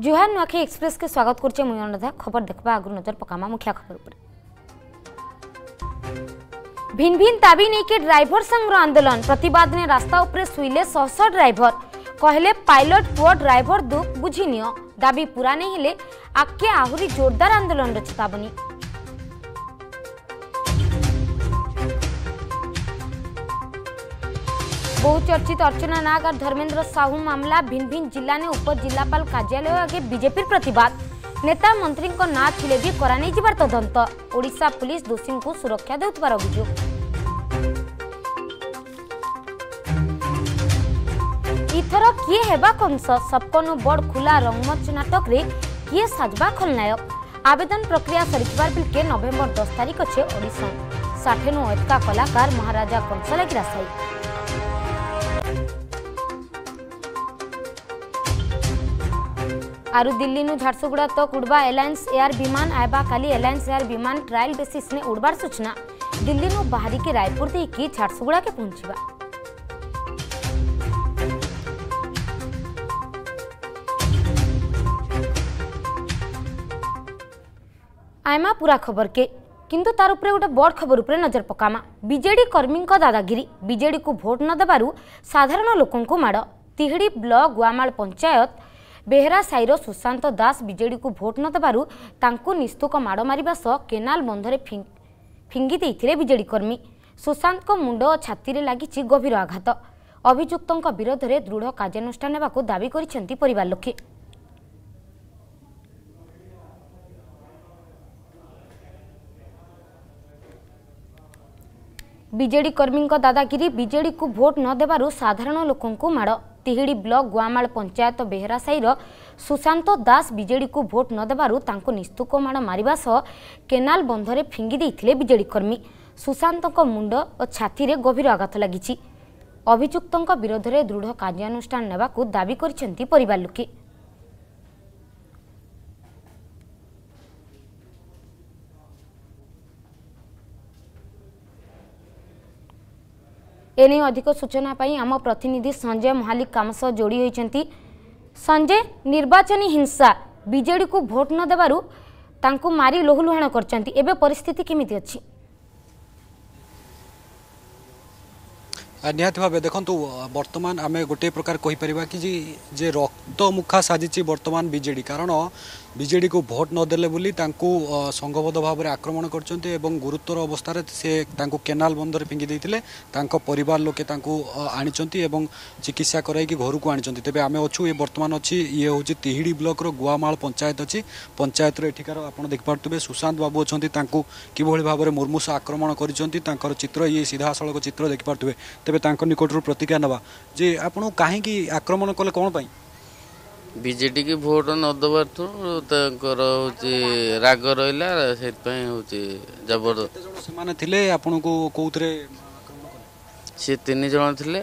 जुहार नुआखी express के स्वागत करुचे मुई अनुराधा खबर देखा आगु नजर पकामा मुख्य खबर उपर भिन भिन दाबी नहीं के ड्राइवर संघर आंदोलन प्रतिवाद ने रास्ता उपरे सुइले शहश ड्राइवर कहले पायलट पुअ ड्राइवर दुख बुझिनियो दाबी पूरा नहीं हेले आके आहुरी जोरदार आंदोलन चेतावनी बहुचर्चित अर्चना नाग और धर्मेन्द्र साहू मामला भिन्न भिन्न जिला ने उप जिलापाल कार्यालय आगे बीजेपी प्रतिवाद नेता मंत्री ना थिले भी कराने तदंत ओडा पुलिस दोषी को सुरक्षा देवार अभियोग इथर किए हेबा कंस सपकनु बड़ खुला रंगमंच नाटक किए साजबा खलनायक आवेदन प्रक्रिया सरिथबार बिलके नवेम्बर दस तारीख अच्छे ओडिशन षाठे नु कलाकार महाराजा कंस लगी रासाई आरु दिल्ली नु झारसुगुड़ा तक तो उड़वा एलायंस एयर विमान आयबा खाली एलायंस एयर विमान ट्रायल बेसिस ने उड़बार सूचना दिल्ली नु बाहरी के रायपुर देखिए झारसुगुड़ा के पहुंचवा आयमा पूरा खबर के किंतु तार उपरे गोटे बड़ खबर उपरे नजर पकामा विजेडी कर्मी दादागिरी विजेडी को भोट नदेव साधारण लोक माड़ तिहिड़ी ब्लक गुआमाल पंचायत ବେହେରା ସାହିର ସୁଶାନ୍ତ ଦାସ ବିଜେଡ଼ିକୁ ଭୋଟ୍ ନଦେବାରୁ ତାଙ୍କୁ ନିସ୍ତୁକ ମାଡ଼ ମାରିବା ସହ କେନାଲ ବନ୍ଧରେ ଫିଙ୍ଗି ଦେଇଥିଲେ ବିଜେଡ଼ି କର୍ମୀ ସୁଶାନ୍ତଙ୍କ ମୁଣ୍ଡ ଓ ଛାତିରେ ଲାଗିଛି ଗଭୀର ଆଘାତ ଅଭିଯୁକ୍ତଙ୍କ ବିରୋଧରେ ଦୃଢ଼ କାର୍ଯ୍ୟାନୁଷ୍ଠାନ ନେବାକୁ ଦାବି କରିଛନ୍ତି ପରିବାର ଲୋକେ ବିଜେଡ଼ି କର୍ମୀଙ୍କ ଦାଦାଗିରି ବିଜେଡ଼ିକୁ ଭୋଟ୍ ନ ଦେବାରୁ ସାଧାରଣ ଲୋକଙ୍କୁ ମାଡ଼ ତିହିଡ଼ି ବ୍ଲକ ଗୁଆମାଳ ପଞ୍ଚାୟତ ବେହେରା ସାହିର ସୁଶାନ୍ତ ଦାସ ବିଜେଡ଼ିକୁ ଭୋଟ୍ ନ ଦେବାରୁ ତାଙ୍କୁ ନିସ୍ତୁକ ମାଡ଼ ମାରିବା ସହ କେନାଲ ବନ୍ଧରେ ଫିଙ୍ଗି ଦେଇଥିଲେ ବିଜେଡ଼ି କର୍ମୀ ସୁଶାନ୍ତଙ୍କ ମୁଣ୍ଡ ଓ ଛାତିରେ ଗଭୀର ଆଘାତ ଲାଗିଛି ଅଭିଯୁକ୍ତଙ୍କ ବିରୋଧରେ ଦୃଢ଼ କାର୍ଯ୍ୟାନୁଷ୍ଠାନ ନେବାକୁ ଦାବି କରିଛନ୍ତି ପରିବାର ଲୋକେ এনে অধিক সূচনা পাই আম প্রতিনিধি সঞ্জয় মহালিক কাম সহ যোড়ি হয়েছেন সঞ্জয় নির্বাচনী হিংসা বিজেডি কু ভোট নদেবার তাঁকু মারি লোহলুহাণ করছেন এবে পরিস্থিতি কেমিতি অছি ନିହାତି ଭାବେ ଦେଖନ୍ତୁ ବର୍ତ୍ତମାନ ଆମେ ଗୋଟିଏ ପ୍ରକାର କହିପାରିବା କି ଯେ ରକ୍ତମୁଖା ସାଜିଛି ବର୍ତ୍ତମାନ ବିଜେଡ଼ି କାରଣ ବିଜେଡ଼ିକୁ ଭୋଟ୍ ନ ଦେଲେ ବୋଲି ତାଙ୍କୁ ସଂଘବଦ୍ଧ ଭାବରେ ଆକ୍ରମଣ କରିଛନ୍ତି ଏବଂ ଗୁରୁତର ଅବସ୍ଥାରେ ସେ ତାଙ୍କୁ କେନାଲ ବନ୍ଦରେ ଫିଙ୍ଗି ଦେଇଥିଲେ ତାଙ୍କ ପରିବାର ଲୋକେ ତାଙ୍କୁ ଆଣିଛନ୍ତି ଏବଂ ଚିକିତ୍ସା କରାଇକି ଘରକୁ ଆଣିଛନ୍ତି ତେବେ ଆମେ ଅଛୁ ଏ ବର୍ତ୍ତମାନ ଅଛି ଇଏ ହେଉଛି ତିହିଡ଼ି ବ୍ଲକର ଗୁଆମାଳ ପଞ୍ଚାୟତ ଅଛି ପଞ୍ଚାୟତର ଏଠିକାର ଆପଣ ଦେଖିପାରୁଥିବେ ସୁଶାନ୍ତ ବାବୁ ଅଛନ୍ତି ତାଙ୍କୁ କିଭଳି ଭାବରେ ମୁର୍ମୁଷ ଆକ୍ରମଣ କରିଛନ୍ତି ତାଙ୍କର ଚିତ୍ର ଇଏ ସିଧାସଳଖ ଚିତ୍ର ଦେଖିପାରୁଥିବେ ତେବେ ତାଙ୍କ ନିକଟରୁ ପ୍ରତିକ୍ରିୟା ନେବା ଯେ ଆପଣ କାହିଁକି ଆକ୍ରମଣ କଲେ କ'ଣ ପାଇଁ କି ଭୋଟ୍ ନ ଦେବାଠୁ ତାଙ୍କର ହେଉଛି ରାଗ ରହିଲା ସେଥିପାଇଁ ହେଉଛି ଜବରଦସ୍ତ ସେମାନେ ଥିଲେ ଆପଣଙ୍କୁ କେଉଁଥିରେ ସେ ତିନି ଜଣ ଥିଲେ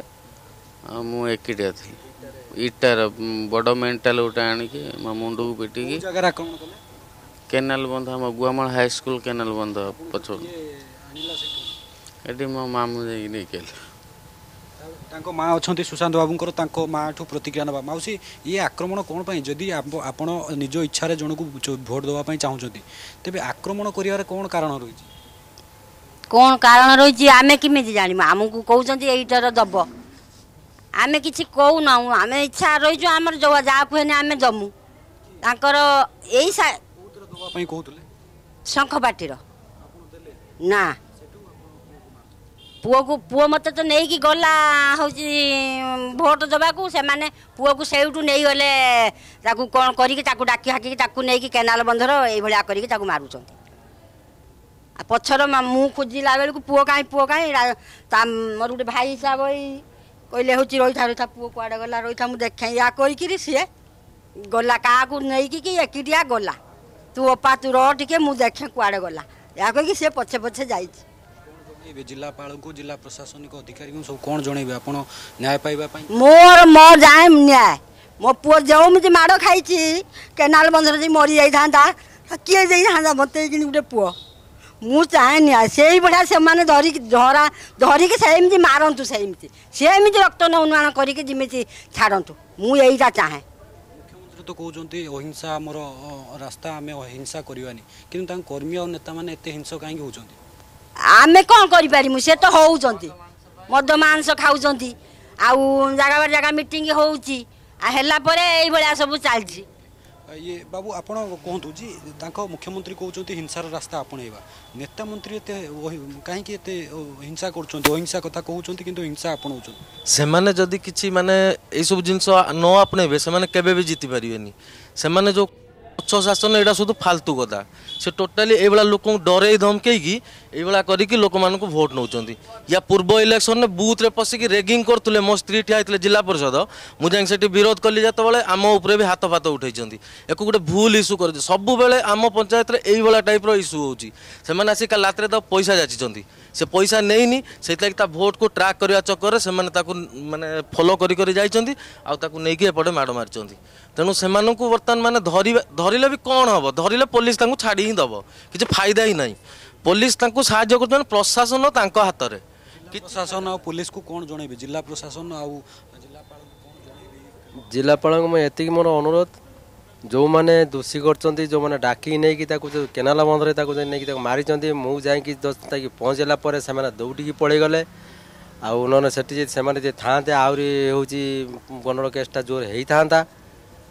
ଆଉ ମୁଁ ଏକିଟିଆ ଥିଲି ଇଟାର ବଡ଼ ମେଣ୍ଟାଲ ଗୋଟେ ଆଣିକି ମୋ ମୁଣ୍ଡକୁ ପିଟିକି କେନାଲ ବନ୍ଧ ଆମ ଗୁଆମାଳ ହାଇସ୍କୁଲ କେନାଲ ବନ୍ଧ ପଛ ଏଠି ମୋ ମାମୁଁ ଯାଇକି ନେଇକି ଆସିଲେ ତାଙ୍କ ମା ଅଛନ୍ତି ସୁଶାନ୍ତ ବାବୁଙ୍କର ତାଙ୍କ ମାଆଠୁ ପ୍ରତିକ୍ରିୟା ନେବା ମାଉସୀ ଇଏ ଆକ୍ରମଣ କ'ଣ ପାଇଁ ଯଦି ଆପଣ ନିଜ ଇଚ୍ଛାରେ ଜଣକୁ ଭୋଟ୍ ଦେବା ପାଇଁ ଚାହୁଁଛନ୍ତି ତେବେ ଆକ୍ରମଣ କରିବାର କ'ଣ କାରଣ ରହିଛି କ'ଣ କାରଣ ରହିଛି ଆମେ କେମିତି ଜାଣିବୁ ଆମକୁ କହୁଛନ୍ତି ଏଇଟାର ଦେବ ଆମେ କିଛି କହୁନାହୁଁ ଆମେ ଇଚ୍ଛା ରହିଛୁ ଆମର ଯାହା ଯାହାକୁ ଆମେ ଜମୁ ତାଙ୍କର ଏଇ ପାଇଁ କହୁଥିଲେ ଶଙ୍ଖ ପାର୍ଟିର ନା ପୁଅକୁ ପୁଅ ମୋତେ ତ ନେଇକି ଗଲା ହେଉଛି ଭୋଟ ଦେବାକୁ ସେମାନେ ପୁଅକୁ ସେଇଠୁ ନେଇଗଲେ ତାକୁ କ'ଣ କରିକି ତାକୁ ଡାକି ହାକିକି ତାକୁ ନେଇକି କେନାଲ ବନ୍ଧର ଏଇଭଳିଆ କରିକି ତାକୁ ମାରୁଛନ୍ତି ଆଉ ପଛର ମୁଁ ଖୋଜିଲା ବେଳକୁ ପୁଅ କାହିଁ ପୁଅ କାହିଁ ତା ମୋର ଗୋଟେ ଭାଇ ହିସାବ ଏଇ କହିଲେ ହେଉଛି ରହିଥା ରହିଥା ପୁଅ କୁଆଡ଼େ ଗଲା ରହିଥା ମୁଁ ଦେଖେ ୟା କହିକିରି ସିଏ ଗଲା କାହାକୁ ନେଇକି କି ଏକିଟିଆ ଗଲା ତୁ ଅପା ତୁ ରହ ଟିକେ ମୁଁ ଦେଖେ କୁଆଡ଼େ ଗଲା ଏହା କହିକି ସିଏ ପଛେ ପଛେ ଯାଇଛି ଏବେ ଜିଲ୍ଲାପାଳଙ୍କୁ ଜିଲ୍ଲା ପ୍ରଶାସନିକ ଅଧିକାରୀଙ୍କୁ ସବୁ କ'ଣ ଜଣେଇବେ ଆପଣ ନ୍ୟାୟ ପାଇବା ପାଇଁ ମୋର ମୋ ଯାଏ ନ୍ୟାୟ ମୋ ପୁଅ ଯେମିତି ମାଡ଼ ଖାଇଛି କେନାଲ ବନ୍ଧରେ ଯାଇ ମରିଯାଇଥାନ୍ତା କିଏ ଦେଇଥାନ୍ତା ମୋତେ କିନ୍ତୁ ଗୋଟେ ପୁଅ ମୁଁ ଚାହେଁନି ସେଇଭଳିଆ ସେମାନେ ଧରିକି ଧରା ଧରିକି ସେମିତି ମାରନ୍ତୁ ସେମିତି ସେମିତି ରକ୍ତ ନଉନାଣ କରିକି ଯେମିତି ଛାଡ଼ନ୍ତୁ ମୁଁ ଏଇଟା ଚାହେଁ ମୁଖ୍ୟମନ୍ତ୍ରୀ ତ କହୁଛନ୍ତି ଅହିଂସା ଆମର ରାସ୍ତା ଆମେ ଅହିଂସା କରିବାନି କିନ୍ତୁ ତାଙ୍କ କର୍ମୀ ଆଉ ନେତାମାନେ ଏତେ ହିଂସା କାହିଁକି ହେଉଛନ୍ତି ଆମେ କ'ଣ କରିପାରିବୁ ସେ ତ ହେଉଛନ୍ତି ମଦ ମାଂସ ଖାଉଛନ୍ତି ଆଉ ଜାଗା ବାର ଜାଗା ମିଟିଂ ହେଉଛି ଆଉ ହେଲା ପରେ ଏଇଭଳିଆ ସବୁ ଚାଲିଛି ଇଏ ବାବୁ ଆପଣ କୁହନ୍ତୁ ଯେ ତାଙ୍କ ମୁଖ୍ୟମନ୍ତ୍ରୀ କହୁଛନ୍ତି ହିଂସାର ରାସ୍ତା ଆପଣେଇବା ନେତା ମନ୍ତ୍ରୀ ଏତେ କାହିଁକି ଏତେ ହିଂସା କରୁଛନ୍ତି ଅହିଂସା କଥା କହୁଛନ୍ତି କିନ୍ତୁ ହିଂସା ଆପଣଉଛନ୍ତି ସେମାନେ ଯଦି କିଛି ମାନେ ଏଇସବୁ ଜିନିଷ ନ ଆପଣେଇବେ ସେମାନେ କେବେ ବି ଜିତିପାରିବେନି ସେମାନେ ଯେଉଁ শাসন এটা শুধু ফালতু কথা সে টোটালি এইভাবে লোক ডরাই ধমকেইকি এইভাবে করি লোক মানুষ ভোট নৌকর ইয়া পূর্ব ইলেকশনে বুথে পশিকি রেগিং করলে মো স্ত্রী ঠিয়া হয়েছিল জেলা পরিষদ মু যাই সেটি বিরোধ কলি যেতবে আমি হাত ফাত উঠাইছেন একু গোটে ভুল ইস্যু করেছে সবুলে আম পঞ্চায়েতের এইভাবে টাইপর ইস্যু হচ্ছে সে আসি কাল রাতে তা পয়সা যাচিছেন সে পয়সা নেইনি সেইলাগি তা ভোটকু ট্রাক করা চক্করে সে মানে ফলো করি করে যাই আপনি এপটে মাড় মারিছেন ତେଣୁ ସେମାନଙ୍କୁ ବର୍ତ୍ତମାନ ମାନେ ଧରିବା ଧରିଲେ ବି କ'ଣ ହେବ ଧରିଲେ ପୋଲିସ ତାଙ୍କୁ ଛାଡ଼ି ହିଁ ଦେବ କିଛି ଫାଇଦା ହିଁ ନାହିଁ ପୋଲିସ ତାଙ୍କୁ ସାହାଯ୍ୟ କରୁଛନ୍ତି ପ୍ରଶାସନ ତାଙ୍କ ହାତରେ ପ୍ରଶାସନ ଆଉ ପୋଲିସକୁ କ'ଣ ଜଣେଇବି ଜିଲ୍ଲା ପ୍ରଶାସନ ଆଉ ଜିଲ୍ଲାପାଳଙ୍କୁ ମୁଁ ଏତିକି ମୋର ଅନୁରୋଧ ଯେଉଁମାନେ ଦୋଷୀ କରିଛନ୍ତି ଯେଉଁମାନେ ଡାକି ନେଇକି ତାକୁ ଯେଉଁ କେନାଲ ବନ୍ଧରେ ତାକୁ ଯାଇ ନେଇକି ତାକୁ ମାରିଛନ୍ତି ମୁଁ ଯାଇକି ତାକି ପହଞ୍ଚିଲା ପରେ ସେମାନେ ଦୌଡ଼ିକି ପଳେଇଗଲେ ଆଉ ନହେଲେ ସେଠି ଯଦି ସେମାନେ ଯଦି ଥାଆନ୍ତେ ଆହୁରି ହେଉଛି ଗଣ୍ଡଳ କେସ୍ଟା ଜୋର ହେଇଥାନ୍ତା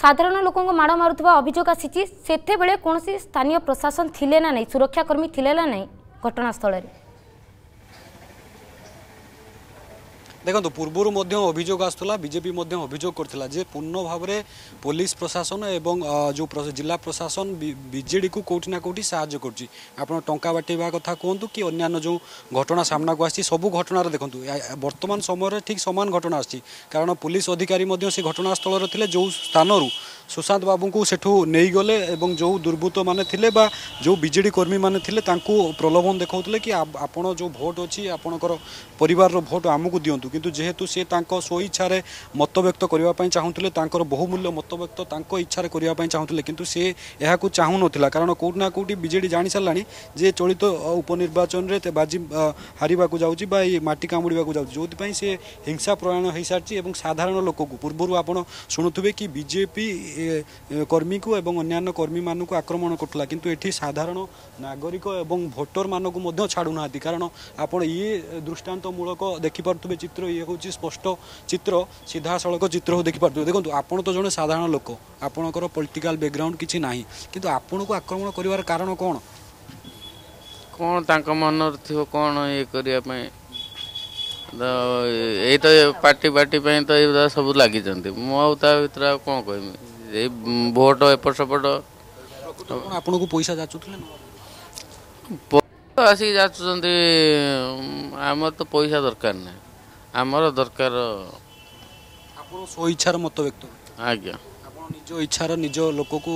ସାଧାରଣ ଲୋକଙ୍କୁ ମାଡ଼ ମାରୁଥିବା ଅଭିଯୋଗ ଆସିଛି ସେତେବେଳେ କୌଣସି ସ୍ଥାନୀୟ ପ୍ରଶାସନ ଥିଲେ ନା ନାହିଁ ସୁରକ୍ଷାକର୍ମୀ ଥିଲେ ନା ନାହିଁ ଘଟଣାସ୍ଥଳରେ দেখন্তু ପୂର୍ବରୁ ମଧ୍ୟ ଅଭିଯୋଗ ଆସୁଥିଲା ବିଜେପି ମଧ୍ୟ ଅଭିଯୋଗ କରିଥିଲା ଯେ ପୂର୍ଣ୍ଣ ଭାବରେ ପୋଲିସ ପ୍ରଶାସନ ଏବଂ ଯେଉଁ ଜିଲ୍ଲା ପ୍ରଶାସନ ବିଜେଡ଼ିକୁ କେଉଁଠି ନା କେଉଁଠି ସାହାଯ୍ୟ କରୁଛି ଆପଣ ଟଙ୍କା ବାଟେଇବା କଥା କୁହନ୍ତୁ କି ଅନ୍ୟାନ୍ୟ ଯେଉଁ ଘଟଣା ସାମ୍ନାକୁ ଆସିଛି ସବୁ ଘଟଣାରେ ଦେଖନ୍ତୁ ବର୍ତ୍ତମାନ ସମୟରେ ଠିକ୍ ସମାନ ଘଟଣା ଆସିଛି କାରଣ ପୋଲିସ ଅଧିକାରୀ ମଧ୍ୟ ସେ ଘଟଣାସ୍ଥଳରେ ଥିଲେ ଯେଉଁ ସ୍ଥାନରୁ ସୁଶାନ୍ତ ବାବୁଙ୍କୁ ସେଠୁ ନେଇଗଲେ ଏବଂ ଯେଉଁ ଦୁର୍ବୃତ୍ତମାନେ ଥିଲେ ବା ଯେଉଁ ବିଜେଡ଼ି କର୍ମୀମାନେ ଥିଲେ ତାଙ୍କୁ ପ୍ରଲୋଭନ ଦେଖାଉଥିଲେ କି ଆପଣ ଯେଉଁ ଭୋଟ୍ ଅଛି ଆପଣଙ୍କର ପରିବାରର ଭୋଟ୍ ଆମକୁ ଦିଅନ୍ତୁ କିନ୍ତୁ ଯେହେତୁ ସେ ତାଙ୍କ ସ୍ୱଇଚ୍ଛାରେ ମତବ୍ୟକ୍ତ କରିବା ପାଇଁ ଚାହୁଁଥିଲେ ତାଙ୍କର ବହୁମୂଲ୍ୟ ମତବ୍ୟକ୍ତ ତାଙ୍କ ଇଚ୍ଛାରେ କରିବା ପାଇଁ ଚାହୁଁଥିଲେ କିନ୍ତୁ ସେ ଏହାକୁ ଚାହୁଁନଥିଲା କାରଣ କେଉଁଠି ନା କେଉଁଠି ବିଜେଡ଼ି ଜାଣିସାରିଲାଣି ଯେ ଚଳିତ ଉପନିର୍ବାଚନରେ ବାଜି ହାରିବାକୁ ଯାଉଛି ବା ଏଇ ମାଟି କାମୁଡ଼ିବାକୁ ଯାଉଛି ଯେଉଁଥିପାଇଁ ସେ ହିଂସା ପ୍ରୟାଣ ହୋଇସାରିଛି ଏବଂ ସାଧାରଣ ଲୋକକୁ ପୂର୍ବରୁ ଆପଣ ଶୁଣୁଥିବେ କି ବିଜେପି কর্মীকে এবং অন্যান্য কর্মী মানুষ আক্রমণ করুলা কিন্তু এটি সাধারণ নাগরিক এবং ভোটর মানুষ মধ্যে ছাড়ু না কারণ আপনার ইয়ে দৃষ্টান্তমূলক দেখিপারে চিত্র ইয়ে হচ্ছে স্পষ্ট চিত্র সিধাসলখ চিত্র দেখিপারে দেখুন আপনার তো জন সাধারণ লোক আপনার পলিটিকাল ব্যাকগ্রাউন্ড কিছু না কিন্তু আপনার আক্রমণ করবার কারণ কোণ কোণ তাঁর মনর থাকবে কোণ ইয়ে করা এই তো পার্টি পার্টি তো সব লাগিছেন মু তা ভিতরে আর কম কহমি ଏ ଭୋଟ ଏପଟ ସେପଟ ଆପଣଙ୍କୁ ପଇସା ଯାଚୁଥିଲେ ଆସିକି ଯାଚୁଛନ୍ତି ଆମର ତ ପଇସା ଦରକାର ନାହିଁ ଆମର ଦରକାର ଆପଣ ସ୍ୱଇଚ୍ଛାର ମତ ବ୍ୟକ୍ତ ଆଜ୍ଞା ଆପଣ ନିଜ ଇଚ୍ଛାର ନିଜ ଲୋକକୁ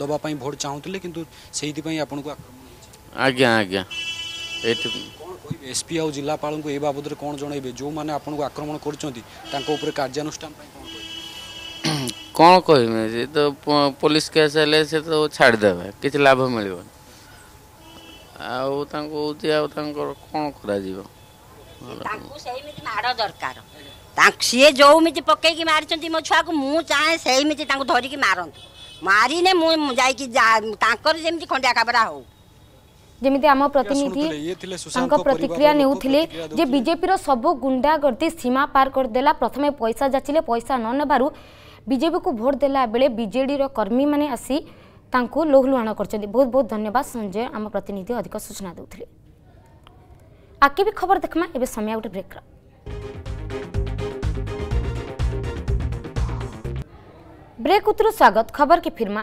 ଦେବା ପାଇଁ ଭୋଟ ଚାହୁଁଥିଲେ କିନ୍ତୁ ସେଇଥିପାଇଁ ଆପଣଙ୍କୁ ଆଜ୍ଞା ଆଜ୍ଞା ଏଠି ଏସ୍ପି ଆଉ ଜିଲ୍ଲାପାଳଙ୍କୁ ଏ ବାବଦରେ କ'ଣ ଜଣାଇବେ ଯେଉଁମାନେ ଆପଣଙ୍କୁ ଆକ୍ରମଣ କରୁଛନ୍ତି ତାଙ୍କ ଉପରେ କାର୍ଯ୍ୟାନୁଷ୍ଠାନ ପାଇଁ କ'ଣ କହିମି ସେ ତ ପୋଲିସ କେସ୍ ହେଲେ ସେ ତ ଛାଡ଼ିଦେବେ କିଛି ଲାଭ ମିଳିବନି ଆଉ ତାଙ୍କୁ ହେଉଛି ଆଉ ତାଙ୍କର କ'ଣ କରାଯିବ ତାଙ୍କୁ ସେଇମିତି ମାଡ଼ ଦରକାର ତାଙ୍କୁ ସିଏ ଯେଉଁମିତି ପକେଇକି ମାରିଛନ୍ତି ମୋ ଛୁଆକୁ ମୁଁ ଚାହେଁ ସେଇମିତି ତାଙ୍କୁ ଧରିକି ମାରନ୍ତୁ ମାରିନେ ମୁଁ ଯାଇକି ତାଙ୍କର ଯେମିତି ଖଣ୍ଡିଆ ଖାବରା ହଉ ଯେମିତି ଆମ ପ୍ରତିନିଧି ତାଙ୍କ ପ୍ରତିକ୍ରିୟା ନେଉଥିଲେ ଯେ ବିଜେପିର ସବୁ ଗୁଣ୍ଡାଗର୍ଦ୍ଦି ସୀମା ପାର କରିଦେଲା ପ୍ରଥମେ ପଇସା ଯାଚିଲେ ପଇସା ନ ନେବାରୁ ବିଜେପିକୁ ଭୋଟ୍ ଦେଲା ବେଳେ ବିଜେଡ଼ିର କର୍ମୀମାନେ ଆସି ତାଙ୍କୁ ଲୋହଲୁହାଣ କରିଛନ୍ତି ବହୁତ ବହୁତ ଧନ୍ୟବାଦ ସଞ୍ଜୟ ଆମ ପ୍ରତିନିଧି ଅଧିକ ସୂଚନା ଦେଉଥିଲେ ଆଗେ ବି ଖବର ଦେଖମା ଏବେ ସମୟ ଗୋଟେ ବ୍ରେକ୍ର ବ୍ରେକ୍ ଉତ୍ତରୁ ସ୍ୱାଗତ ଖବର କି ଫିର୍ମା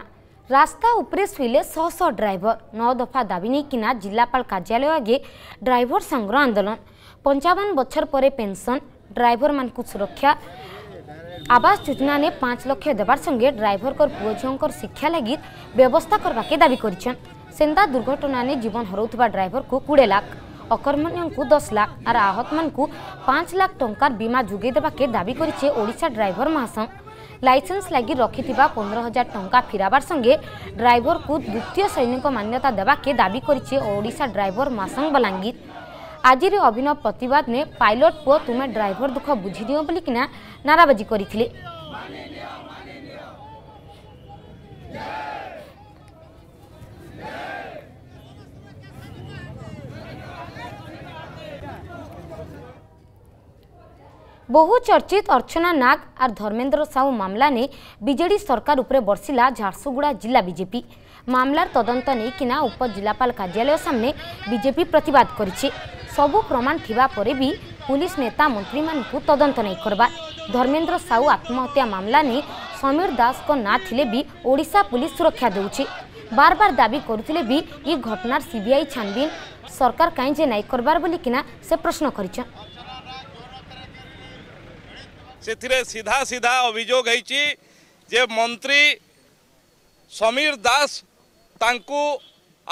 রাস্তা উপরে শুইলে শহ শহ ড্রাইভর ন দফা দাবি নেইকিনা জেলাপাল কার্যালয় আগে ড্রাইভর সংগ্রহ আন্দোলন পঞ্চাবন বছর পরে পেনশন ড্রাইভর মানুষ সুরক্ষা आवास योजन ने पांच लक्ष देवार संगे ड्राइवर कर पुओ झीर शिक्षा लगी व्यवस्था करवाके दावी कर दुर्घटन ने जीवन हरा ड्राइवर को कोड़े लाख अकर्मण्य को दस लाख और आहत मान पाँच लाख टंकार बीमा जोगे देवाके दावी करे ओडा ड्राइवर महासंघ लाइसेंस लगी रखि पंद्रह हजार टाँह फेराबार संगे ड्राइवर को द्वितीय सैनिक मान्यता देवाके दावी करे ओडा ड्राइवर महासंघ बलांगीर আজির অভিনব প্রতবাদ নে পাইলট পুয় তুমি ড্রাইভর দুঃখ বুঝি দিও বলিকিনা নারাবাজি করে বহু চর্চিত অর্চনা নাগ আর ধর্মেন্দ্র সাউ মামলা নিয়ে বিজেডি সরকার উপরে বর্ষিলা ঝারসুগুড়া জেলা বিজেপি মামলার তদন্ত নেই কিনা উপজেলাপাল কার্যালয় সামনে বিজেপি প্রতিবাদ করেছে সবু প্রমাণ থাপরে বি পুলিশ নেতা মন্ত্রী মানুষ তদন্ত নাই করবার ধর্মেন্দ্র সাউ আত্মহত্যা মামলা নিয়ে সমীর দাসক না থিলে বি ওড়িশা পুলিশ সুরক্ষা দেউছে বারবার দাবি করুলে বি ই ঘটনার সিবিআই ছানবিন সরকার কাই যে নাই করবার বলি কিনা সে প্রশ্ন করেছেন ସେଥିରେ ସିଧା ସିଧା ଅଭିଯୋଗ ହେଇଛି ଯେ ମନ୍ତ୍ରୀ ସମୀର ଦାସ ତାଙ୍କୁ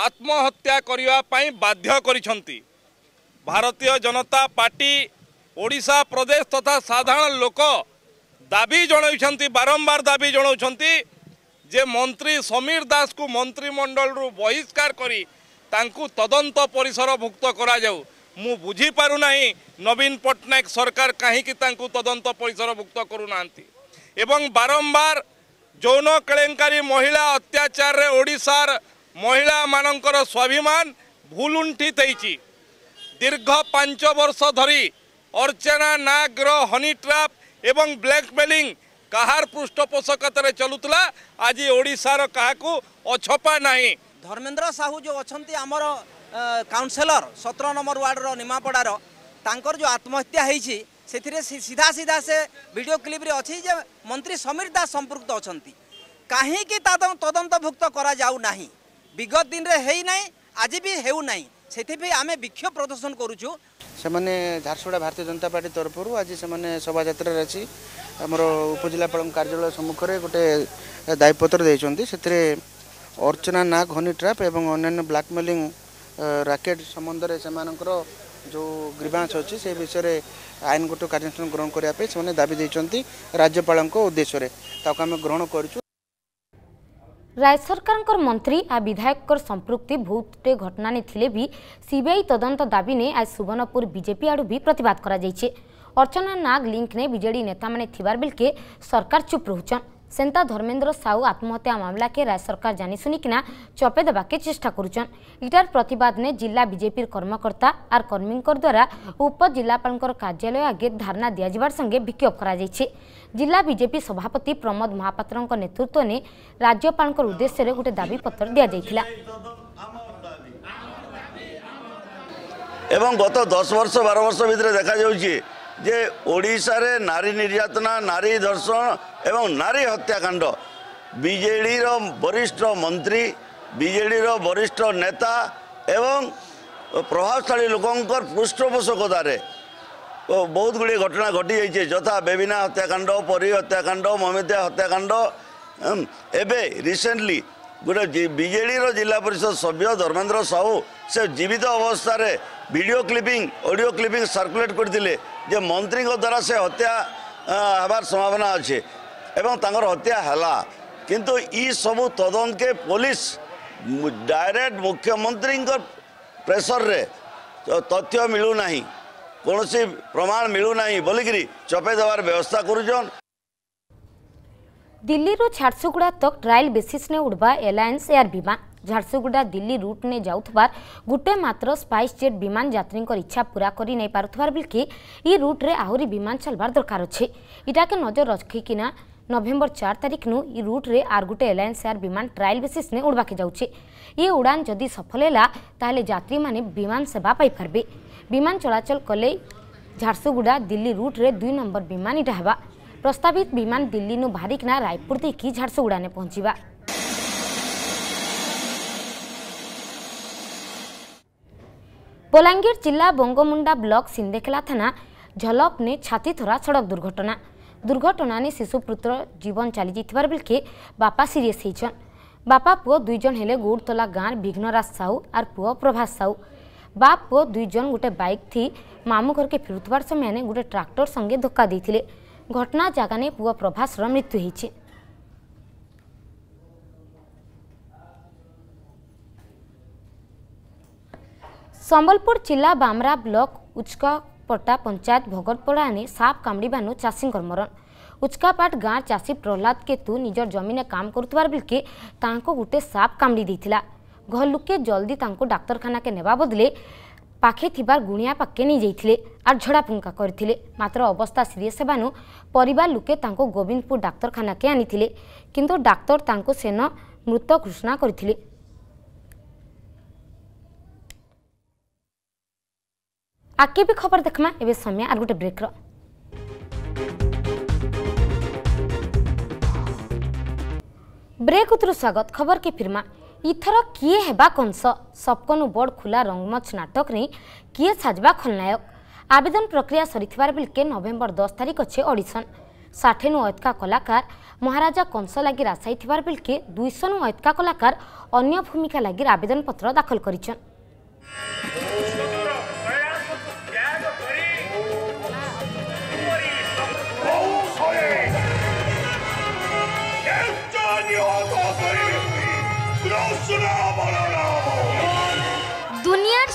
ଆତ୍ମହତ୍ୟା କରିବା ପାଇଁ ବାଧ୍ୟ କରିଛନ୍ତି ଭାରତୀୟ ଜନତା ପାର୍ଟି ଓଡ଼ିଶା ପ୍ରଦେଶ ତଥା ସାଧାରଣ ଲୋକ ଦାବି ଜଣାଇଛନ୍ତି ବାରମ୍ବାର ଦାବି ଜଣାଉଛନ୍ତି ଯେ ମନ୍ତ୍ରୀ ସମୀର ଦାସଙ୍କୁ ମନ୍ତ୍ରିମଣ୍ଡଳରୁ ବହିଷ୍କାର କରି ତାଙ୍କୁ ତଦନ୍ତ ପରିସରଭୁକ୍ତ କରାଯାଉ ମୁଁ ବୁଝିପାରୁନାହିଁ ନବୀନ ପଟ୍ଟନାୟକ ସରକାର କାହିଁକି ତାଙ୍କୁ ତଦନ୍ତ ପରିସରଭୁକ୍ତ କରୁନାହାନ୍ତି ଏବଂ ବାରମ୍ବାର ଯୌନ କେଳେଙ୍କାରୀ ମହିଳା ଅତ୍ୟାଚାରରେ ଓଡ଼ିଶାର ମହିଳାମାନଙ୍କର ସ୍ୱାଭିମାନ ଭୁଲୁଣ୍ଠିତ ହେଇଛି দীর্ঘ পাঁচ বর্ষ ধরি অর্চনা নাগর হনি ট্রাপ এবং ব্ল্যাকমেলিং কাহার পৃষ্ঠপোষকতার চলুলা আজ ওড়শার কাহকু অছপা না ধর্মেন্দ্র সাহু যে অনেক আমার কাউন্সেলর সতের নম্বর ওয়ার্ডর নিমাপড়ার তাঁর যে আত্মহত্যা হয়েছে ସେଥିରେ ସିଧା ସିଧା ସେ ଭିଡ଼ିଓ କ୍ଲିପ୍ରେ ଅଛି ଯେ ମନ୍ତ୍ରୀ ସମୀର ଦାସ ସମ୍ପୃକ୍ତ ଅଛନ୍ତି କାହିଁକି ତଦନ୍ତଭୁକ୍ତ କରାଯାଉନାହିଁ ବିଗତ ଦିନରେ ହେଇନାହିଁ ଆଜି ବି ହେଉନାହିଁ ସେଥିପାଇଁ ଆମେ ବିକ୍ଷୋଭ ପ୍ରଦର୍ଶନ କରୁଛୁ ସେମାନେ ଝାରସୁଗୁଡ଼ା ଭାରତୀୟ ଜନତା ପାର୍ଟି ତରଫରୁ ଆଜି ସେମାନେ ଶୋଭାଯାତ୍ରାରେ ଆସି ଆମର ଉପଜିଲ୍ଲାପାଳଙ୍କ କାର୍ଯ୍ୟାଳୟ ସମ୍ମୁଖରେ ଗୋଟେ ଦାୟୀପତ୍ର ଦେଇଛନ୍ତି ସେଥିରେ ଅର୍ଚ୍ଚନା ନାଗ ହନି ଟ୍ରାପ୍ ଏବଂ ଅନ୍ୟାନ୍ୟ ବ୍ଲାକମେଲିଂ ରାକେଟ୍ ସମ୍ବନ୍ଧରେ ସେମାନଙ୍କର ଯେଉଁ ଗ୍ରିଭାନ୍ସ ଅଛି ସେ ବିଷୟରେ ଆଇନଗତ କାର୍ଯ୍ୟାନୁଷ୍ଠାନ ଗ୍ରହଣ କରିବା ପାଇଁ ସେମାନେ ଦାବି ଦେଇଛନ୍ତି ରାଜ୍ୟପାଳଙ୍କ ଉଦ୍ଦେଶ୍ୟରେ ତାକୁ ଆମେ ଗ୍ରହଣ କରିଛୁ রাজ্য সরকারঙ্কর মন্ত্রী আর বিধায়কর সম্পৃক্তি বহুতটে ঘটনা নিয়ে বি সিবিআই তদন্ত দাবি নে আজ সুবর্ণপুর বিজেপি আড়ু বি প্রতবাদ করা যাইছে অর্চনা নাগ লিঙ্ক নে বিজেডি নেতা মানে থিবার বেলকে সরকার চুপ রহুছন সেন্তা ধর্মেন্দ্র সাউ আত্মহত্যা মামলাকে রাজ্য সরকার জানিশুনিকিনা চপে দেবাকে চেষ্টা করুছন ইটার প্রতবাদ নে জেলা বিজেপির কর্মকর্তা আর কর্মীঙ্কর দ্বারা উপজেলাপালঙ্কর কার্যালয় আগে ধারণা দিয়াযার সঙ্গে বিক্ষোভ করা যাইছে জেলা বিজেপি সভাপতি প্রমোদ মহাপাত্রঙ্ক নেতৃত্ব নে রাজ্যপালঙ্কর উদ্দেশ্যে গোটে দাবিপত্র দিয়া যাইছিলা এবং গত দশ বর্ষ বার বর্ষ ভিতরে দেখা যাচ্ছে ଯେ ଓଡ଼ିଶାରେ ନାରୀ ନିର୍ଯାତନା ନାରୀ ଧର୍ଷଣ ଏବଂ ନାରୀ ହତ୍ୟାକାଣ୍ଡ ବିଜେଡ଼ିର ବରିଷ୍ଠ ମନ୍ତ୍ରୀ ବିଜେଡ଼ିର ବରିଷ୍ଠ ନେତା ଏବଂ ପ୍ରଭାବଶାଳୀ ଲୋକଙ୍କର ପୃଷ୍ଠପୋଷକତାରେ ବହୁତ ଗୁଡ଼ିଏ ଘଟଣା ଘଟିଯାଇଛି ଯଥା ବେବିନା ହତ୍ୟାକାଣ୍ଡ ପରୀ ହତ୍ୟାକାଣ୍ଡ ମମିତା ହତ୍ୟାକାଣ୍ଡ ଏବେ ରିସେଣ୍ଟଲି ଗୋଟେ ବିଜେଡ଼ିର ଜିଲ୍ଲା ପରିଷଦ ସଭ୍ୟ ଧର୍ମେନ୍ଦ୍ର ସାହୁ ସେ ଜୀବିତ ଅବସ୍ଥାରେ video clipping audio clipping circulate କରିଥିଲେ যে মন্ত্রী দ্বারা সে হত্যা হবার সম্ভাবনা আছে এবং তাঁর হত্যা হেলা কিন্তু ই সবু তদন্তকে পুলিশ ডাইরেক্ট মুখ্যমন্ত্রী প্রেসরে তথ্য মিলু না কোণী প্রমাণ মিলু না বলিকি চপাই দেওয়ার ব্যবস্থা করুছেন দিল্লির ঝারসুগুড়া তক ট্রায়াল নে উড়বা এলায়েন্স এয়ার বিমান ଝାରସୁଗୁଡ଼ା ଦିଲ୍ଲୀ ରୁଟ୍ ନେଇ ଯାଉଥିବାର ଗୋଟେ ମାତ୍ର ସ୍ପାଇସ୍ ଜେଟ୍ ବିମାନ ଯାତ୍ରୀଙ୍କର ଇଚ୍ଛା ପୂରା କରି ନେଇ ପାରୁଥିବାର ବେଲକି ଇ ରୁଟ୍ରେ ଆହୁରି ବିମାନ ଚାଲବାର ଦରକାର ଅଛି ଇଟାକେ ନଜର ରଖିକିନା ନଭେମ୍ବର ଚାର ତାରିଖନୁ ଇ ରୁଟ୍ରେ ଆର୍ ଗୋଟେ ଏଲାଏନ୍ସ ଏୟାର ବିମାନ ଟ୍ରାଏଲ୍ ବେସିସ୍ନେ ଉଡ଼ବାକେ ଯାଉଛି ଇ ଉଡ଼ାନ ଯଦି ସଫଳ ହେଲା ତାହେଲେ ଯାତ୍ରୀମାନେ ବିମାନ ସେବା ପାଇପାରିବେ ବିମାନ ଚଳାଚଳ କଲେ ଝାରସୁଗୁଡ଼ା ଦିଲ୍ଲୀ ରୁଟ୍ରେ ଦୁଇ ନମ୍ବର ବିମାନ ଇଟା ହେବା ପ୍ରସ୍ତାବିତ ବିମାନ ଦିଲ୍ଲୀନୁ ବାହାରିକିନା ରାୟପୁର ଦେଇକି ଝାରସୁଗୁଡ଼ାନେ ପହଞ୍ଚିବା ବଲାଙ୍ଗୀର ଜିଲ୍ଲା ବଙ୍ଗମୁଣ୍ଡା ବ୍ଲକ ସିନ୍ଦେଖେଲା ଥାନା ଝଲକ ନେ ଛାତିଥରା ସଡ଼କ ଦୁର୍ଘଟଣା ଦୁର୍ଘଟଣା ନେ ଶିଶୁପୁତ୍ର ଜୀବନ ଚାଲିଯାଇଥିବାର ବେଳକେ ବାପା ସିରିୟସ୍ ହେଇଛନ୍ ବାପା ପୁଅ ଦୁଇଜଣ ହେଲେ ଗୋଡ଼ତଲା ଗାଁର ବିଘ୍ନରାଜ ସାହୁ ଆର୍ ପୁଅ ପ୍ରଭାସ ସାହୁ ବାପ ପୁଅ ଦୁଇଜଣ ଗୋଟେ ବାଇକ୍ ଥି ମାମୁଁ ଘରକେ ଫେରୁଥିବାର ସମୟରେ ଗୋଟେ ଟ୍ରାକ୍ଟର ସଙ୍ଗେ ଧୋକା ଦେଇଥିଲେ ଘଟଣା ଜାଗାନେ ପୁଅ ପ୍ରଭାସର ମୃତ୍ୟୁ ହେଇଛି ସମ୍ବଲପୁର ଜିଲ୍ଲା ବାମରା ବ୍ଲକ ଉଚ୍କପଟା ପଞ୍ଚାୟତ ଭଗତପଡ଼ାନେ ସାପ କାମୁଡ଼ିବାନୁ ଚାଷୀଙ୍କର মরণ উচকাপাট গাঁর চাষী প্রহ্লাদ কেতু নিজের জমিনে কাম করুবার বেলকে তাঁকু গোটে সাপ কামড়ি দিয়েছিল ঘর লোকে জলদি তাঁকু ডাক্তারখানাকে নেওয়া বদলে পাখে থাকার গুণিয়া পাখে নিয়ে যাইলে আর ঝড়াফুঙ্কা করে মাত্র অবস্থা সিরিয়স হবানু পরিবার লোকে তাঁকু গোবিন্দপুর ডাক্তারখানাকে আনি কিন্তু ডাক্তার তাঁকু সেন মৃত ঘোষণা করে ଆଗେ ବି ଖବର ଦେଖମା ଏବେ ସମୟ ଆର୍ ଗୋଟେ ବ୍ରେକ୍ର ବ୍ରେକ୍ ଉତରୁ ସ୍ୱାଗତ ଖବରକେ ଫିର୍ମା ଇଥର କିଏ ହେବା କଂସ ସପକନୁ ବଡ଼ ଖୋଲା ରଙ୍ଗମଚ ନାଟକରେ କିଏ ସାଜବା ଖଳନାୟକ ଆବେଦନ ପ୍ରକ୍ରିୟା ସରିଥିବାର ବେଳେ ନଭେମ୍ବର ଦଶ ତାରିଖ ଅଛେ ଅଡ଼ିସନ୍ ଷାଠେନୁ ଅତକା କଳାକାର ମହାରାଜା କଂସ ଲାଗି ରାସାଇଥିବାର ବେଳେ ଦୁଇଶହନୁ ଅତକା କଳାକାର ଅନ୍ୟ ଭୂମିକା ଲାଗି ଆବେଦନପତ୍ର ଦାଖଲ କରିଛନ୍ତି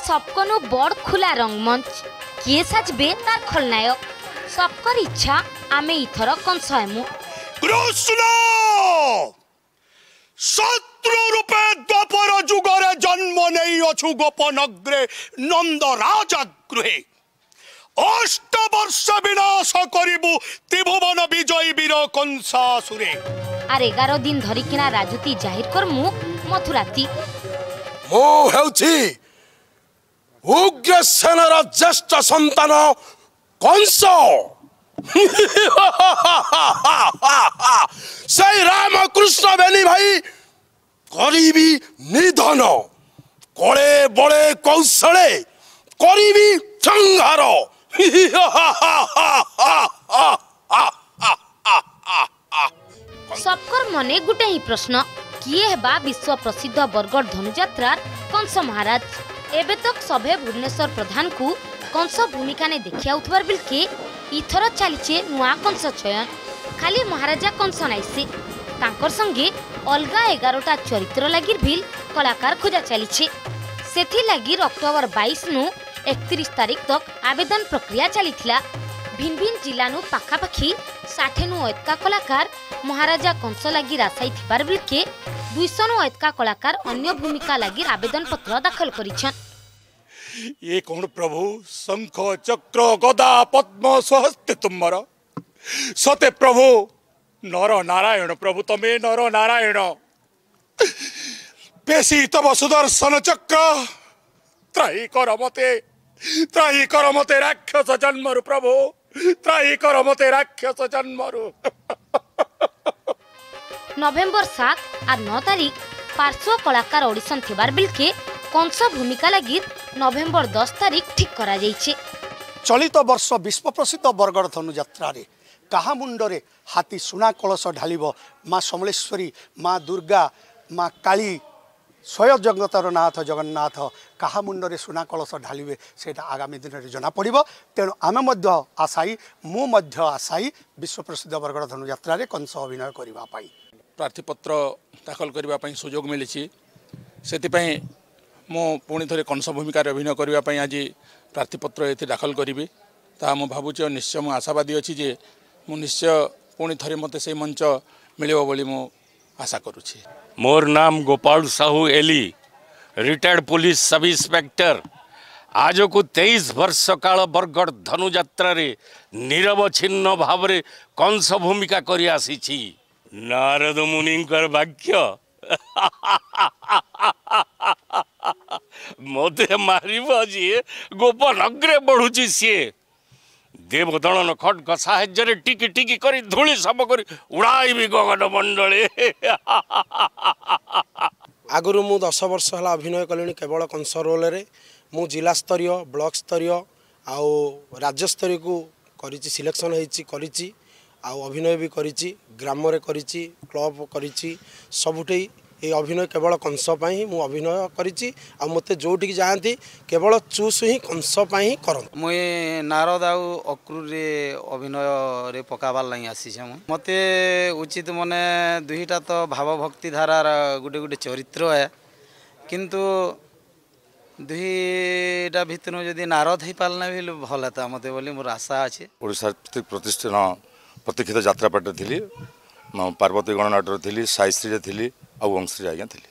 সবকনু বড় খোলা রংমঞ্চ কিয়ে সাজবে তার খলনায়ক সবকর ইচ্ছা আমি ইথর কংস হেমু কৃষ্ণ শত্রু রূপে দ্বপর যুগরে জন্ম নেই নেইଅଛୁ গোপনগ্রে নন্দ রাজা গৃহে অষ্ট বর্ষ বিনাশ করিবু ত্রিভুবন বিজয়ী বীর কংসাসুরে আর এগার দিন ধরিকিনা রাজুতি জাহির করমু মথুরাতি ও হেউচি उग्रसेनर ज्येष्ठ सन्तान कंस राम रामकृष्ण बेनी भाइ करिबी निधन कडे बडे कौशले करिबी सङ्घार सबकर मने गुटे ही प्रश्न किए हेबा विश्व प्रसिद्ध बरगढ़ धनुजात्रार कंस महाराज এবে তক সভে ভুবনেশ্বর প্রধানকু কংস ভূমিকা নে দেখি আউথবার বেলকে ইথর চালিছে নূয়া কংস চয়ন খালি মহারাজা কংস নাইছে তাঁকর সঙ্গে অলগা এগারোটা চরিত্র লাগির বিল কলাকার খোঁজা চালিছে সেগি অক্টোবর বাইশ নু একত্রিশ তারিখ তক আবেদন প্রক্রিয়া চালিছিলা ভিন ভিন জেলা নু পাখাপাখি ষাঠে নু অতকা কলাকার মহারাজা কংস লাগি রাসাই থিবার বেলকে दुईशका कलाकार अन्य भूमिका लागि आवेदन पत्र दाखल गरिछन् ये कौन प्रभु शंख चक्र गदा पद्म सहस्ते तुम्हार सते प्रभु नर नारायण प्रभु तमे नर नारायण पेशी तब सुदर्शन चक्र त्राही कर राक्षस जन्म प्रभु त्राही राक्षस जन्म ନଭେମ୍ବର ସାତ ଆର୍ ନଅ ତାରିଖ ପାର୍ଶ୍ୱ କଳାକାର ଅଡିସନ୍ ଥିବାର ବେଳକେ କଂସ ଭୂମିକା ଲାଗି ନଭେମ୍ବର ଦଶ ତାରିଖ ଠିକ୍ କରାଯାଇଛି ଚଳିତ ବର୍ଷ ବିଶ୍ୱପ୍ରସିଦ୍ଧ ବରଗଡ଼ ଧନୁଯାତ୍ରାରେ କାହା ମୁଣ୍ଡରେ ହାତୀ ସୁନା କଳସ ଢାଳିବ ମା ସମଲେଶ୍ୱରୀ ମା ଦୁର୍ଗା ମା କାଳୀ ସ୍ୱୟ ଜଗତର ନାଥ ଜଗନ୍ନାଥ କାହା ମୁଣ୍ଡରେ ସୁନା କଳସ ଢାଳିବେ ସେଇଟା ଆଗାମୀ ଦିନରେ ଜଣାପଡ଼ିବ ତେଣୁ ଆମେ ମଧ୍ୟ ଆଶାୟୀ ମୁଁ ମଧ୍ୟ ଆଶାୟୀ ବିଶ୍ୱପ୍ରସିଦ୍ଧ ବରଗଡ଼ ଧନୁଯାତ୍ରାରେ କଂସ ଅଭିନୟ କରିବା ପାଇଁ ପ୍ରାର୍ଥୀପତ୍ର ଦାଖଲ କରିବା ପାଇଁ ସୁଯୋଗ ମିଳିଛି ସେଥିପାଇଁ ମୁଁ ପୁଣି ଥରେ କଂସ ଭୂମିକାରେ ଅଭିନୟ କରିବା ପାଇଁ ଆଜି ପ୍ରାର୍ଥୀପତ୍ର ଏଠି ଦାଖଲ କରିବି ତାହା ମୁଁ ଭାବୁଛି ଆଉ ନିଶ୍ଚୟ ମୁଁ ଆଶାବାଦୀ ଅଛି ଯେ ମୁଁ ନିଶ୍ଚୟ ପୁଣି ଥରେ ମୋତେ ସେଇ ମଞ୍ଚ ମିଳିବ ବୋଲି ମୁଁ ଆଶା କରୁଛି ମୋର ନାମ ଗୋପାଳ ସାହୁ ଏଲି ରିଟାୟାର୍ଡ଼ ପୋଲିସ ସବ୍ ଇନ୍ସପେକ୍ଟର ଆଜକୁ ତେଇଶ ବର୍ଷ କାଳ ବରଗଡ଼ ଧନୁଯାତ୍ରାରେ ନିରବଚ୍ଛିନ୍ନ ଭାବରେ କଂସ ଭୂମିକା କରି ଆସିଛି ନାରଦ ମୁନିଙ୍କର ବାକ୍ୟ ମୋତେ ମାରିବ ଯିଏ ଗୋପନ ଅଗ୍ରେ ବଢ଼ୁଛି ସିଏ ଦେବଦଳନ ଖଡ଼ଙ୍କ ସାହାଯ୍ୟରେ ଟିକି ଟିକି କରି ଧୂଳି ସବ କରି ଉଡ଼ାଇବି ଗଗନ ମଣ୍ଡଳେ ଆଗରୁ ମୁଁ ଦଶ ବର୍ଷ ହେଲା ଅଭିନୟ କଲିଣି କେବଳ କଂସ ରୋଲ୍ରେ ମୁଁ ଜିଲ୍ଲାସ୍ତରୀୟ ବ୍ଲକ୍ ସ୍ତରୀୟ ଆଉ ରାଜ୍ୟସ୍ତରୀୟକୁ କରିଛି ସିଲେକ୍ସନ୍ ହେଇଛି କରିଛି আউ অভিনয় বি করেছি গ্রামরে করেছি ক্লব করেছি সবুটাই এই অভিনয় কেবল কংস পাই মু অভিনয় করেছি আর মতো যেটি যাতে কেবল চুজ হি কংস পাই হি করন নারদ আউ অক্রুরে অভিনয় পকাবার লাগে আসিছে মুই মতে উচিত মনে দুইটা তো ভাবভক্তি ধারার গোটে গোটে চরিত্র এ কিন্তু দুইটা ভিতর যদি নারদ হয়ে পারলে ভাল হতো মতো বলে মোট আশা আছে ওড়িশার প্রতিষ্ঠান প্রতীক্ষিত যাত্রাপাটে ଥିଲି ପାର୍ବତୀ ଗଣନାଟ୍ୟରେ ଥିଲି ସାଇଶ୍ରୀରେ ଥିଲି ଆଉ ବଂଶ୍ରୀରେ ଆଜ୍ଞା ଥିଲି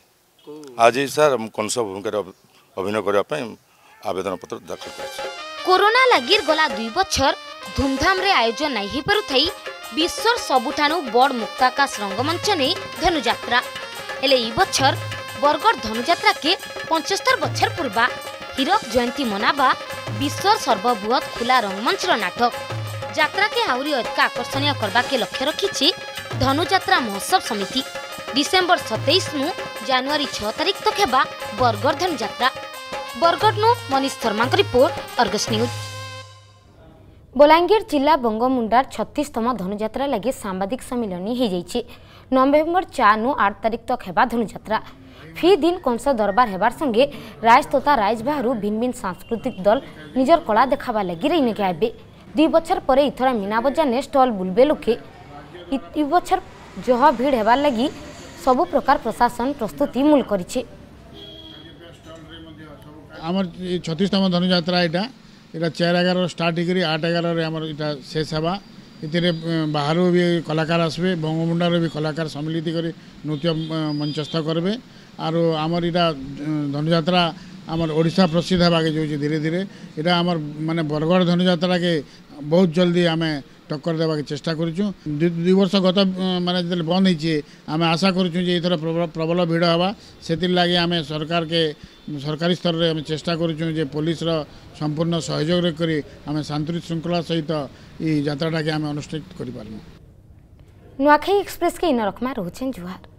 ଆଜି ସାର୍ ମୁଁ କଂସ ଭୂମିକାରେ ଅଭିନୟ କରିବା ପାଇଁ ଆବେଦନପତ୍ର ଦାଖଲ କରିଛି କୋରୋନା ଲାଗି ଗଲା ଦୁଇ ବଛର ଧୁମ୍ଧାମ୍ରେ ଆୟୋଜନ ନାହିଁ ହେଇପାରୁଥାଇ ବିଶ୍ୱର ସବୁଠାରୁ ବଡ଼ ମୁକ୍ତାକାଶ ରଙ୍ଗମଞ୍ଚ ନେଇ ଧନୁଯାତ୍ରା ହେଲେ ଇ ବଛର ବରଗଡ଼ ଧନୁଯାତ୍ରାକେ ପଞ୍ଚସ୍ତର ବଛର ପୂର୍ବା ହୀରକ ଜୟନ୍ତୀ ମନାବା ବିଶ୍ୱର ସର୍ବବୃହତ ଖୋଲା ରଙ୍ଗମଞ୍ଚର ନାଟକ ଯାତ୍ରାକେ ଆହୁରି ଅଧିକ ଆକର୍ଷଣୀୟ କରବାକେ ଲକ୍ଷ୍ୟ ରଖିଛି ଧନୁଯାତ୍ରା ମହୋତ୍ସବ ସମିତି ଡିସେମ୍ବର ସତେଇଶନୁ ଜାନୁଆରୀ ଛଅ ତାରିଖ ତକ ହେବା ବରଗଡ଼ ଧନୁଯାତ୍ରା ବରଗଡ଼ନୁ ମନୀଷ ଶର୍ମାଙ୍କ ରିପୋର୍ଟ ଅର୍ଗସ୍ ନ୍ୟୁଜ୍ ବଲାଙ୍ଗୀର ଜିଲ୍ଲା ବଙ୍ଗମୁଣ୍ଡାର ଛତିଶତମ ଧନୁଯାତ୍ରା ଲାଗି ସାମ୍ବାଦିକ ସମ୍ମିଳନୀ ହୋଇଯାଇଛି ନଭେମ୍ବର ଚାରନୁ ଆଠ ତାରିଖ ତକ ହେବା ଧନୁଯାତ୍ରା ফি দিন কংস দরবার হেবার সঙ্গে রাইজ তথা রাইজ বাহারু ভিন ভিন সাংস্কৃতিক দল নিজের কলা দেখাবার লাগি রেইনেকে আইবে দুই বছর পরে এথর বজার নে স্টল বুলবে লোকে দুই বছর জহ ভিড় হবার লাগি সবু প্রকার প্রশাসন প্রস্তুতি মূল করেছে আমার ছত্রিশতম ধনুযাত্রা এটা এটা চার এগারো স্টার্ট হয়ে আট এগারে আমার এটা শেষ হওয়া এতে বাহারু বি কলাকার আসবে বঙ্গমুন্ডার বি কলাকার সম্মিলিত করে নৃত্য মঞ্চস্থ করবে আর আমার এটা ধনুযাত্রা আমার ওড়শা প্রসিদ্ধ হওয়াকে যাচ্ছে ধীরে ধীরে এটা আমার মানে বরগড় ধনুযাত্রাকে ବହୁତ ଜଲ୍ଦି ଆମେ ଟକ୍କର ଦେବାକୁ ଚେଷ୍ଟା କରୁଛୁ ଦୁଇ ବର୍ଷ ଗତ ମାନେ ଯେତେବେଳେ ବନ୍ଦ ହେଇଛି ଆମେ ଆଶା କରୁଛୁ ଯେ ଏଥର ପ୍ରବଳ ଭିଡ଼ ହେବା ସେଥିର୍ଲାଗି ଆମେ ସରକାରକେ ସରକାରୀ ସ୍ତରରେ ଆମେ ଚେଷ୍ଟା କରୁଛୁ ଯେ ପୋଲିସର ସମ୍ପୂର୍ଣ୍ଣ ସହଯୋଗରେ କରି ଆମେ ଶାନ୍ତି ଶୃଙ୍ଖଳା ସହିତ ଏଇ ଯାତ୍ରାଟାକେ ଆମେ ଅନୁଷ୍ଠିତ କରିପାରିବୁ ନୂଆଖାଇ ଏକ୍ସପ୍ରେସ୍କେ ଜୁହାର